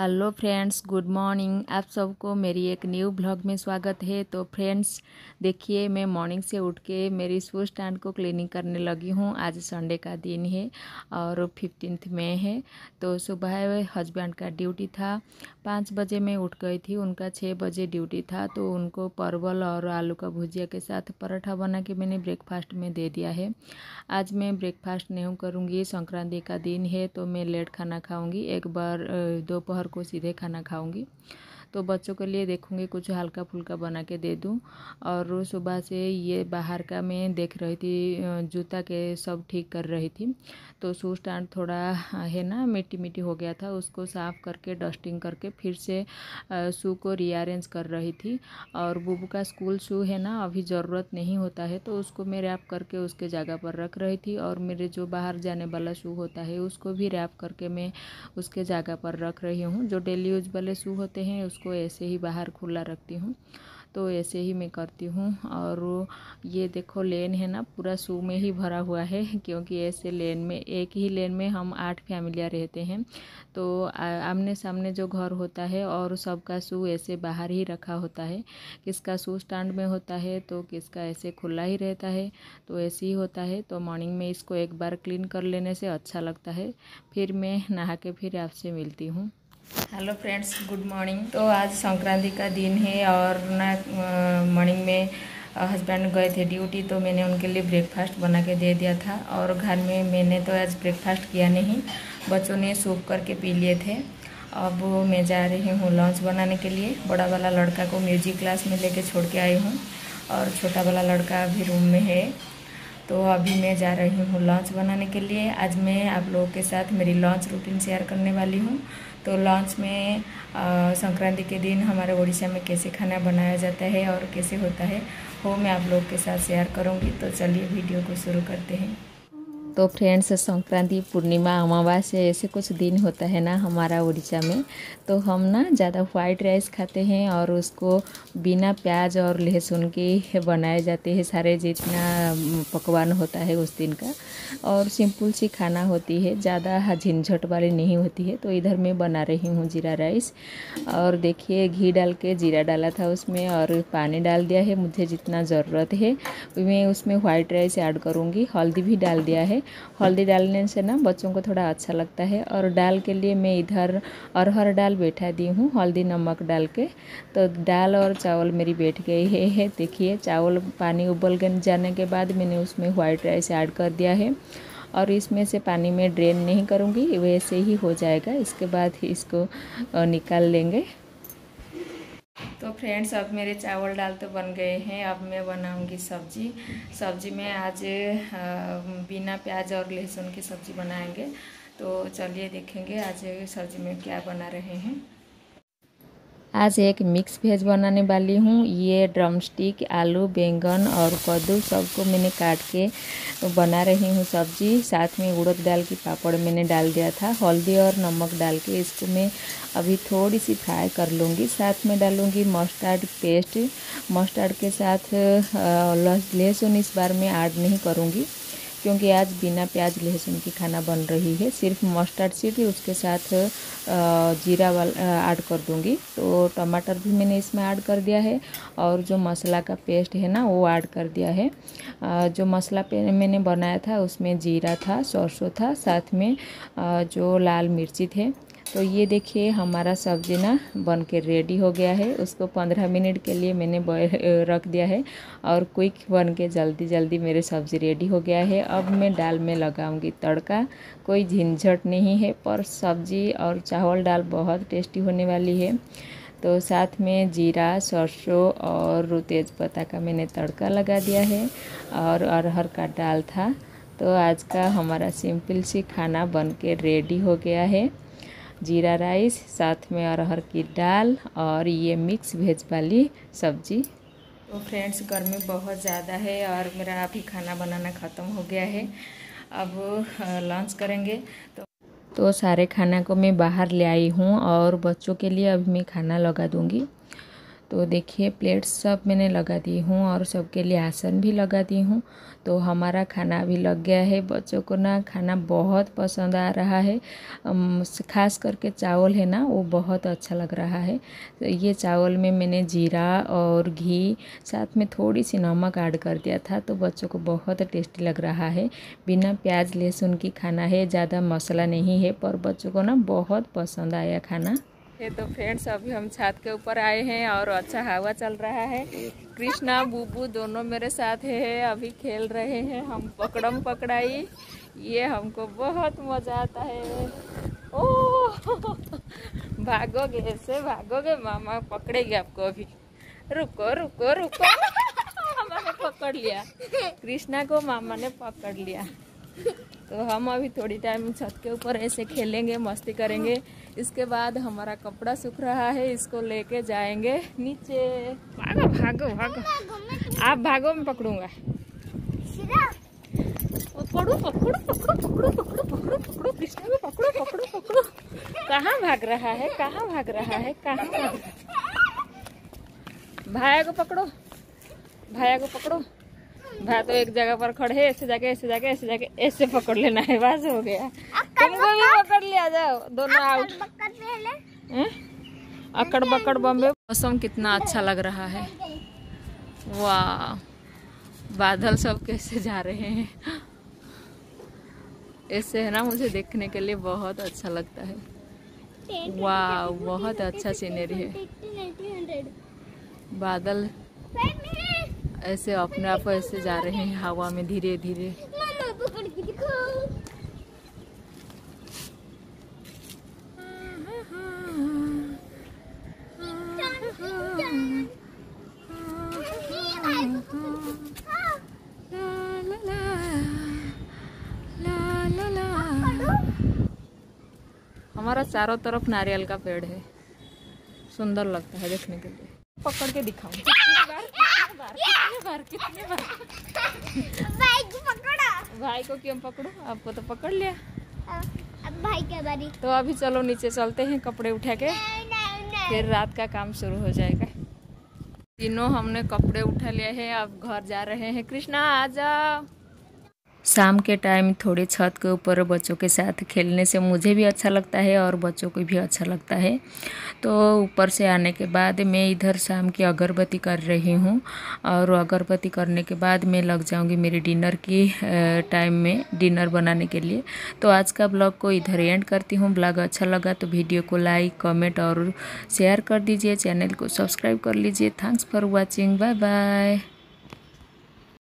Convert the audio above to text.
Hello friends, good morning. आप सबको मेरी एक न्यू ब्लॉग में स्वागत है। तो फ्रेंड्स, देखिए, मैं मॉर्निंग से उठ के मेरी शू स्टैंड को क्लीनिंग करने लगी हूँ। आज संडे का दिन है और फिफ्टींथ में है। तो सुबह हस्बैंड का ड्यूटी था। पाँच बजे मैं उठ गई थी। उनका छः बजे ड्यूटी था। तो उनको परवल और आलू का भुजिया के साथ पराठा बना के मैंने ब्रेकफास्ट में दे दिया है। आज मैं ब्रेकफास्ट नहीं करूँगी। संक्रांति का दिन है तो मैं लेट खाना खाऊँगी। एक बार दोपहर को सीधे खाना खाऊँगी। तो बच्चों के लिए देखूँगी कुछ हल्का फुल्का बना के दे दूँ। और सुबह से ये बाहर का मैं देख रही थी जूता के सब ठीक कर रही थी। तो शू स्टैंड थोड़ा है ना मिट्टी मिट्टी हो गया था, उसको साफ़ करके डस्टिंग करके फिर से शू को रीअरेंज कर रही थी। और बुबू का स्कूल शू है ना, अभी ज़रूरत नहीं होता है तो उसको मैं रैप करके उसके जगह पर रख रही थी। और मेरे जो बाहर जाने वाला शू होता है, उसको भी रैप करके मैं उसके जगह पर रख रही हूँ। जो डेली यूज़ वाले शू होते हैं, उसको ऐसे ही बाहर खुला रखती हूँ। तो ऐसे ही मैं करती हूँ और ये देखो लेन है ना, पूरा शू में ही भरा हुआ है, क्योंकि ऐसे लेन में, एक ही लेन में हम आठ फैमिलियाँ रहते हैं। तो आमने सामने जो घर होता है और सबका सू ऐसे बाहर ही रखा होता है। किसका सू स्टैंड में होता है तो किसका ऐसे खुला ही रहता है तो ऐसे ही होता है। तो मॉर्निंग में इसको एक बार क्लीन कर लेने से अच्छा लगता है। फिर मैं नहा के फिर आपसे मिलती हूँ। हेलो फ्रेंड्स गुड मॉर्निंग तो आज संक्रांति का दिन है और ना मॉर्निंग में हस्बैंड गए थे ड्यूटी तो मैंने उनके लिए ब्रेकफास्ट बना के दे दिया था और घर में मैंने तो आज ब्रेकफास्ट किया नहीं। बच्चों ने सूप करके पी लिए थे। अब मैं जा रही हूँ लंच बनाने के लिए। बड़ा वाला लड़का को म्यूज़िक क्लास में लेके छोड़ के आई हूँ और छोटा वाला लड़का अभी रूम में है। तो अभी मैं जा रही हूँ लॉन्च बनाने के लिए। आज मैं आप लोगों के साथ मेरी लॉन्च रूटीन शेयर करने वाली हूँ। तो लॉन्च में संक्रांति के दिन हमारे ओडिशा में कैसे खाना बनाया जाता है और कैसे होता है, वो मैं आप लोगों के साथ शेयर करूँगी। तो चलिए वीडियो को शुरू करते हैं। तो फ्रेंड्स, संक्रांति, पूर्णिमा, अमावस्या, ऐसे कुछ दिन होता है ना हमारा उड़ीसा में। तो हम ना ज़्यादा वाइट राइस खाते हैं और उसको बिना प्याज और लहसुन के बनाए जाते हैं सारे जितना पकवान होता है उस दिन का। और सिंपल सी खाना होती है, ज़्यादा झंझट वाली नहीं होती है। तो इधर मैं बना रही हूँ जीरा राइस और देखिए, घी डाल के जीरा डाला था उसमें और पानी डाल दिया है, मुझे जितना ज़रूरत है। मैं उसमें वाइट राइस ऐड करूँगी, हल्दी भी डाल दिया है। हल्दी डालने से ना बच्चों को थोड़ा अच्छा लगता है। और दाल के लिए मैं इधर अरहर दाल बैठा दी हूँ हल्दी नमक डाल के। तो दाल और चावल मेरी बैठ गई है, देखिए चावल पानी उबल जाने के बाद मैंने उसमें वाइट राइस ऐड कर दिया है। और इसमें से पानी में ड्रेन नहीं करूँगी वैसे ही हो जाएगा। इसके बाद ही इसको निकाल लेंगे। तो फ्रेंड्स, अब मेरे चावल दाल तो बन गए हैं। अब मैं बनाऊँगी सब्ज़ी। सब्ज़ी में आज बिना प्याज और लहसुन की सब्ज़ी बनाएँगे। तो चलिए देखेंगे आज सब्ज़ी में क्या बना रहे हैं। आज एक मिक्स वेज बनाने वाली हूँ। ये ड्रम स्टिक आलू, बैंगन और कद्दू सबको मैंने काट के बना रही हूँ सब्ज़ी। साथ में उड़द दाल की पापड़ मैंने डाल दिया था। हल्दी और नमक डाल के इसको मैं अभी थोड़ी सी फ्राई कर लूँगी। साथ में डालूँगी मस्टर्ड पेस्ट मस्टर्ड के साथ लहसुन इस बार मैं ऐड नहीं करूँगी। क्योंकि आज बिना प्याज, लहसुन की खाना बन रही है। सिर्फ़ मस्टर्ड सीड उसके साथ जीरा वाला ऐड कर दूँगी। तो टमाटर भी मैंने इसमें ऐड कर दिया है और जो मसाला का पेस्ट है ना, वो ऐड कर दिया है। जो मसाला मैंने बनाया था, उसमें जीरा था, सरसों था, साथ में जो लाल मिर्ची थे तो ये देखिए, हमारा सब्ज़ी ना बन के रेडी हो गया है। उसको पंद्रह मिनट के लिए मैंने रख दिया है और क्विक बन के जल्दी जल्दी मेरे सब्ज़ी रेडी हो गया है। अब मैं दाल में लगाऊँगी तड़का। कोई झंझट नहीं है, पर सब्ज़ी और चावल दाल बहुत टेस्टी होने वाली है। तो साथ में जीरा, सरसों और तेज़पत्ता का मैंने तड़का लगा दिया है और अरहर का दाल था। तो आज का हमारा सिंपल सी खाना बन के रेडी हो गया है। जीरा राइस, साथ में अरहर की दाल और ये मिक्स वेज वाली सब्ज़ी। तो फ्रेंड्स, गर्मी बहुत ज़्यादा है और मेरा अभी खाना बनाना ख़त्म हो गया है। अब लंच करेंगे। तो तो सारे खाना को मैं बाहर ले आई हूँ और बच्चों के लिए अभी मैं खाना लगा दूँगी। तो देखिए प्लेट्स सब मैंने लगा दी हूँ और सबके लिए आसन भी लगा दी हूँ। तो हमारा खाना भी लग गया है। बच्चों को ना खाना बहुत पसंद आ रहा है। ख़ास करके चावल है ना, वो बहुत अच्छा लग रहा है। तो ये चावल में मैंने जीरा और घी, साथ में थोड़ी सी नमक ऐड कर दिया था तो बच्चों को बहुत टेस्टी लग रहा है। बिना प्याज, लहसुन की खाना है, ज़्यादा मसाला नहीं है, पर बच्चों को ना बहुत पसंद आया खाना। है तो फ्रेंड्स अभी हम छत के ऊपर आए हैं और अच्छा हवा चल रहा है। कृष्णा, बुबू दोनों मेरे साथ है अभी खेल रहे हैं। हम पकड़म पकड़ाई। ये हमको बहुत मज़ा आता है। ओ भागोगे, ऐसे भागोगे, मामा पकड़ेगी आपको अभी। रुको रुको रुको। मामा ने पकड़ लिया। कृष्णा को मामा ने पकड़ लिया। तो हम अभी थोड़ी टाइम छत के ऊपर ऐसे खेलेंगे, मस्ती करेंगे। इसके बाद हमारा कपड़ा सूख रहा है, इसको लेके जाएँगे नीचे। भागो भागो भागो। आप भागो, मैं पकड़ूँगा। पकड़ो पकड़ो पकड़ो पकड़ो पकड़ो पकड़ो पकड़ो। कृष्णा को पकड़ो पकड़ो पकड़ो। कहाँ भाग रहा है? कहाँ भाग रहा है? कहाँ भाग भाया को पकड़ो। भाया को पकड़ो। भाई तो एक जगह पर खड़े है ऐसे जाके ऐसे जाके ऐसे जाके ऐसे पकड़ लेना है बस हो गया। तुमको भी पकड़। लिया जाओ दोनों आउट अकड़ बकड़ बम्बे। मौसम कितना अच्छा लग रहा है। वाह बादल सब कैसे जा रहे हैं। ऐसे है ना मुझे देखने के लिए बहुत अच्छा लगता है। वाह बहुत अच्छा सीनरी है। बादल ऐसे अपने आप ऐसे जा रहे हैं हवा में धीरे धीरे। हमारा चारों तरफ़ नारियल का पेड़ है। सुंदर लगता है देखने के लिए। पकड़ के दिखाऊँ। बार कितने भाई को पकड़ा। भाई को क्यों पकड़ो? आपको तो पकड़ लिया। अब भाई के बारी तो अभी चलो नीचे चलते हैं कपड़े उठा के। फिर रात का काम शुरू हो जाएगा। तीनों हमने कपड़े उठा लिए हैं अब घर जा रहे हैं। कृष्णा आ जाओ। शाम के टाइम थोड़े छत के ऊपर बच्चों के साथ खेलने से मुझे भी अच्छा लगता है और बच्चों को भी अच्छा लगता है। तो ऊपर से आने के बाद मैं इधर शाम की अगरबत्ती कर रही हूँ और अगरबत्ती करने के बाद मैं लग जाऊँगी मेरे डिनर की टाइम में डिनर बनाने के लिए। तो आज का ब्लॉग को इधर एंड करती हूँ। ब्लॉग अच्छा लगा तो वीडियो को लाइक, कमेंट और शेयर कर दीजिए। चैनल को सब्सक्राइब कर लीजिए। Thanks for watching. Bye bye.